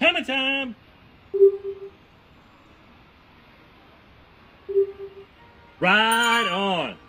Hammer time! Right on.